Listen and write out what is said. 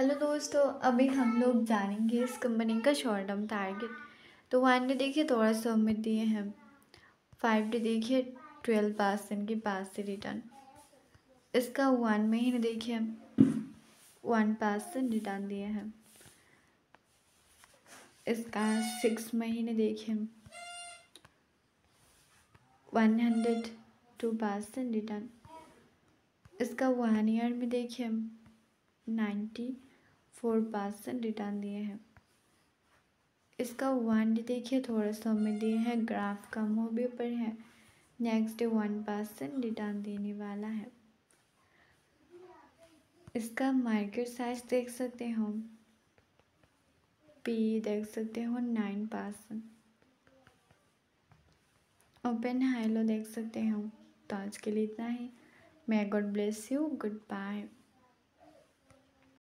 Hello दोस्तों अभी हम लोग जानेंगे इस कंपनी का शॉर्ट टर्म टारगेट तो वन डे देखिए थोड़ा सा उम्मीद दिए हैं। फाइव डे देखिए ट्वेल्व परसेंट के पास से रिटर्न इसका वन महीने देखिए वन परसेंट रिटर्न दिए हैं। इसका सिक्स महीने देखिए one hundred two percent return इसका वन ईयर में देखिए नाइन्टी फोर परसेंट रिटर्न दिए हैं। इसका वन डे देखिए, थोड़ा सा में दिए हैं, ग्राफ कम हो भी पर है। Next day one percent return देने वाला है। इसका मार्केट साइज़ देख सकते हो। पी देख सकते हो nine percent open high low देख सकते हो। तो आज के लिए इतना ही। मैं God bless you good bye